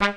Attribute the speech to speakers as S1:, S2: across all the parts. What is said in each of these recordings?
S1: Baby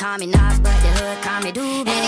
S1: call me Nas, but the hood call me Doobie.